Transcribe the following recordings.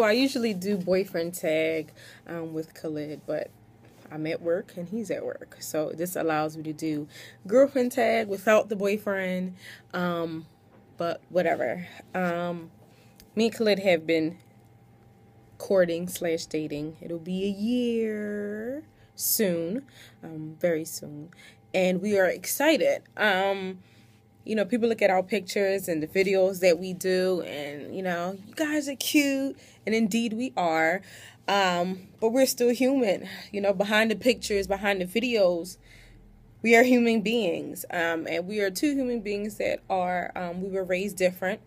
I usually do boyfriend tag um, with Khalid, but I'm at work and he's at work. So this allows me to do girlfriend tag without the boyfriend. Um, but whatever. Um, me and Khalid have been courting slash dating. It'll be a year soon, um, very soon, and we are excited. You know, people look at our pictures and the videos that we do, and you know, you guys are cute, and indeed we are. Um, but we're still human. You know, behind the pictures, behind the videos, we are human beings, um, and we are two human beings that are. Um, we were raised different,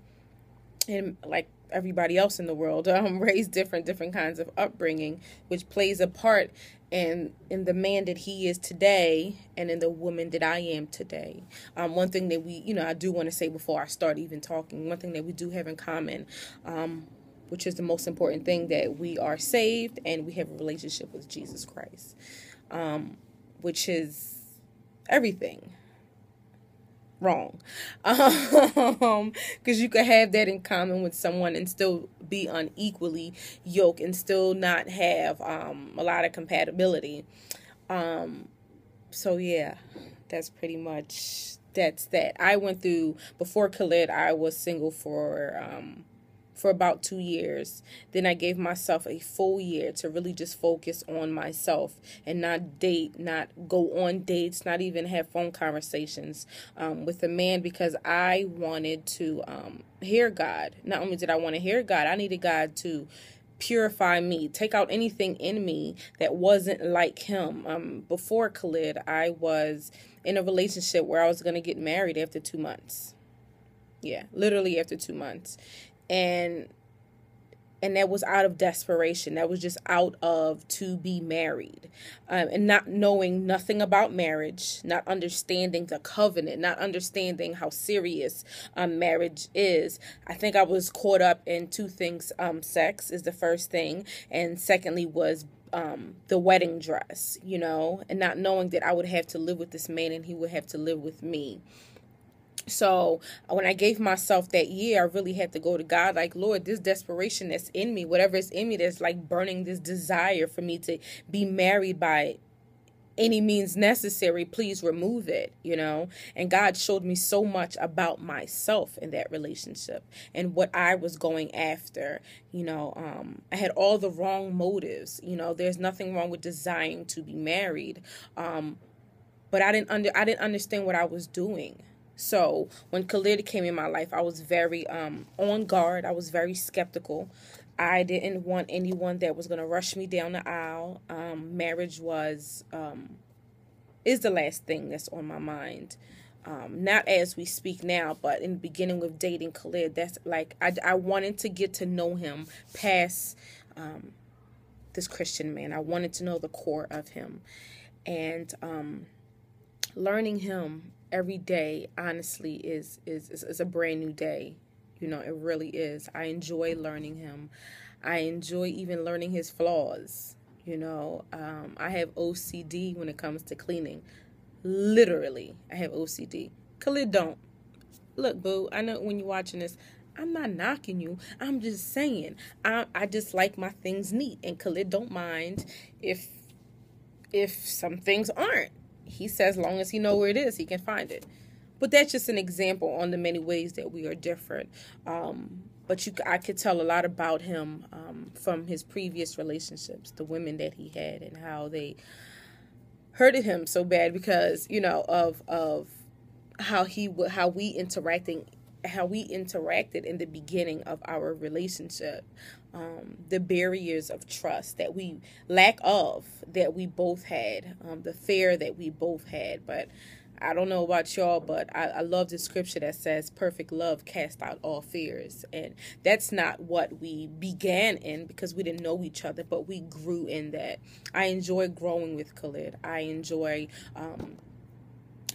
and like everybody else in the world, um, raised different, different kinds of upbringing, which plays a part in in the man that he is today and in the woman that I am today. Um, one thing that we, you know, I do want to say before I start even talking, one thing that we do have in common, um, which is the most important thing, that we are saved and we have a relationship with Jesus Christ, um, which is everything wrong. Um because you could have that in common with someone and still be unequally yoked and still not have um a lot of compatibility. Um so yeah that's pretty much that's that. I went through before khalid i was single for um for about two years. Then I gave myself a full year to really just focus on myself and not date, not go on dates, not even have phone conversations um, with a man because I wanted to um, hear God. Not only did I want to hear God, I needed God to purify me, take out anything in me that wasn't like him. Um, before Khalid, I was in a relationship where I was going to get married after two months. Yeah, literally after two months and and that was out of desperation. That was just out of to be married. Um, and not knowing nothing about marriage not understanding the covenant not understanding how serious um, marriage is. I think i was caught up in two things um, sex is the first thing. And secondly was um, the wedding dress you know and not knowing that i would have to live with this man and he would have to live with me so when I gave myself that year, I really had to go to God, like, Lord, this desperation that's in me, whatever is in me that's like burning this desire for me to be married by any means necessary, please remove it, you know. And God showed me so much about myself in that relationship and what I was going after. You know, um, I had all the wrong motives. You know, there's nothing wrong with desiring to be married, um, but I didn't under I didn't understand what I was doing so when Khalid came in my life, I was very um, on guard. I was very skeptical. I didn't want anyone that was going to rush me down the aisle. Um, marriage was um, is the last thing that's on my mind. Um, not as we speak now, but in the beginning with dating Khalid, that's like I, I wanted to get to know him past um, this Christian man. I wanted to know the core of him, and um, learning him every day honestly is, is is is a brand new day. You know it really is. I enjoy learning him. I enjoy even learning his flaws you know. Um, i have ocd when it comes to cleaning. Literally i have ocd khalid don't. Look boo i know when you're watching this i'm not knocking you. I'm just saying i, I just like my things neat. And khalid don't mind if if some things aren't he says, long as he know where it is, he can find it. But that's just an example on the many ways that we are different. Um, but you, I could tell a lot about him um, from his previous relationships, the women that he had, and how they hurted him so bad because you know of of how he how we interacting how we interacted in the beginning of our relationship um, the barriers of trust that we lack of that we both had um, the fear that we both had. But i don't know about y'all but I, I love the scripture that says perfect love cast out all fears. And that's not what we began in because we didn't know each other but we grew in that. I enjoy growing with khalid. I enjoy um,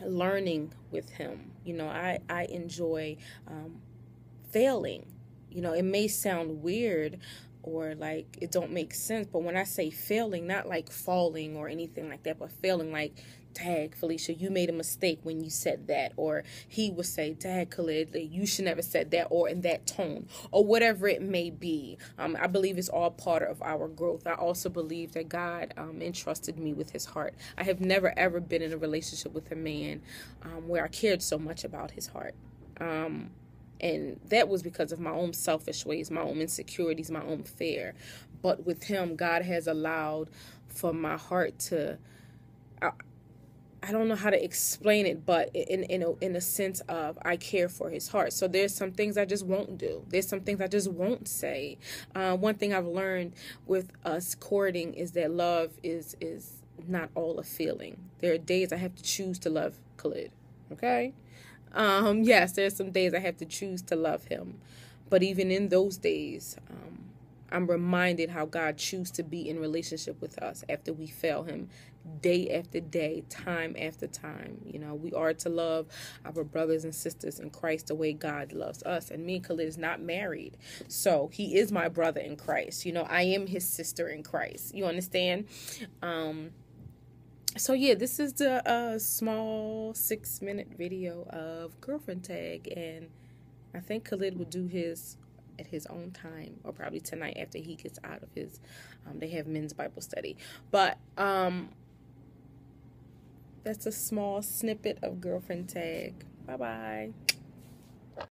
learning with him. You know, I, I enjoy um, failing. You know, it may sound weird or like it don't make sense. But when I say failing, not like falling or anything like that, but failing like tag Felicia, you made a mistake when you said that, or he would say, Dad Khalid, you should never said that, or in that tone, or whatever it may be. Um, I believe it's all part of our growth. I also believe that God um, entrusted me with His heart. I have never ever been in a relationship with a man um, where I cared so much about his heart. Um, and that was because of my own selfish ways, my own insecurities, my own fear. But with him, God has allowed for my heart to. I, I don't know how to explain it, but in in a, in a sense of I care for his heart. So there's some things I just won't do. There's some things I just won't say. Uh, one thing I've learned with us courting is that love is is not all a feeling. There are days I have to choose to love Khalid. Okay, um, yes, there's some days I have to choose to love him. But even in those days, um, I'm reminded how God chooses to be in relationship with us after we fail him day after day, time after time. You know, we are to love our brothers and sisters in Christ the way God loves us. And me and Khalid is not married. So he is my brother in Christ. You know, I am his sister in Christ. You understand? Um, so yeah this is the uh, small six minute video of girlfriend tag and i think khalid will do his at his own time or probably tonight after he gets out of his um, they have men's bible study. But um that's a small snippet of girlfriend tag. Bye bye